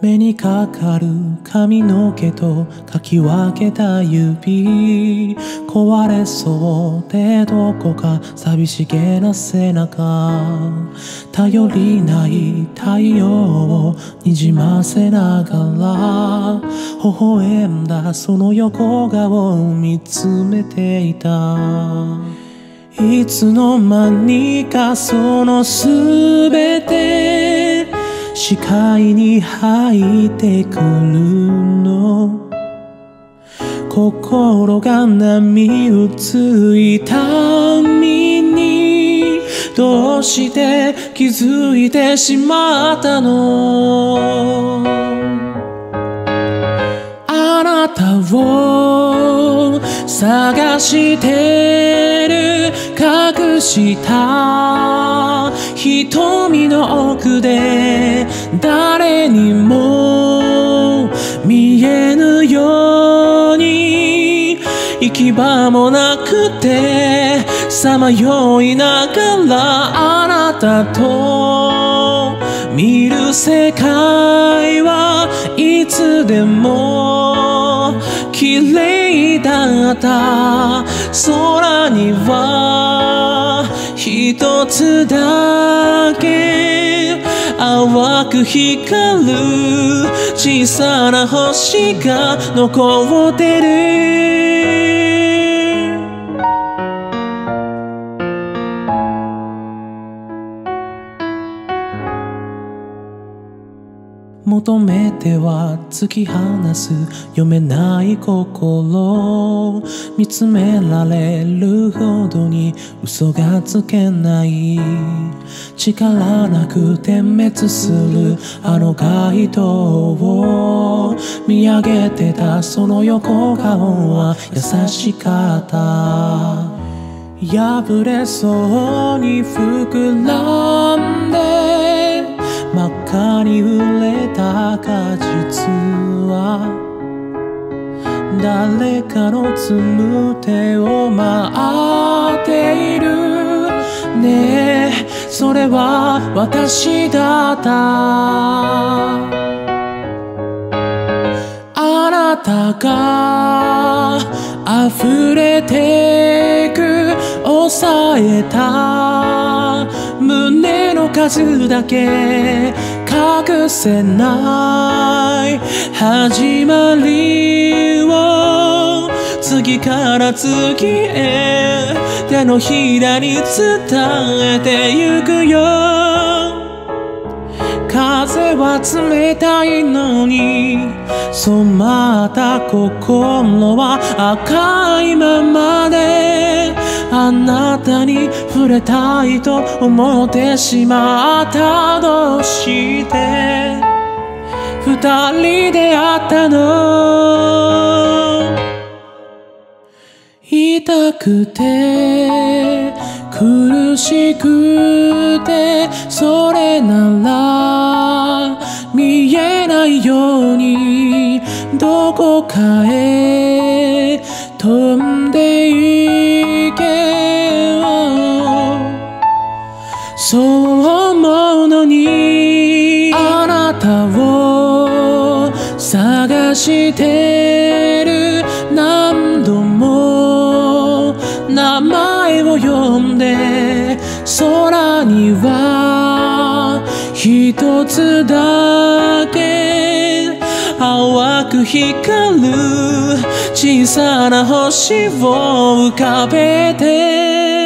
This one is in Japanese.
目にかかる髪の毛とかき分けた指。壊れそうでどこか寂しげな背中。頼りない太陽をにじませながら。微笑んだその横顔を見つめていた。いつの間にかそのすべて視界に入ってくるの。心が波打つ痛みに。どうして気づいてしまったの？あなたを探してる隠した。瞳の奥で誰にも見えぬように行き場もなくてさまよいながらあなたと見る世界はいつでも綺麗だった。空には一つだけ。淡く光る小さな星が残ってる。求めては突き放す読めない心。見つめられるほどに嘘がつけない。力なく点滅するあの街灯を。見上げてたその横顔は優しかった。破れそうに膨らんで実は誰かのつむ手を待っているねえそれは私だったあなたが溢れてく抑えた胸の数だけ隠せない。始まりを次から次へ。手のひらに伝えてゆくよ。風は冷たいのに染まった心は赤いままで。あなたに触れたいと思ってしまったどうして？二人で会ったの？痛くて苦しくてそれなら見えないようにどこかへたを探してる。何度も名前を呼んで空には一つだけ淡く光る小さな星を浮かべて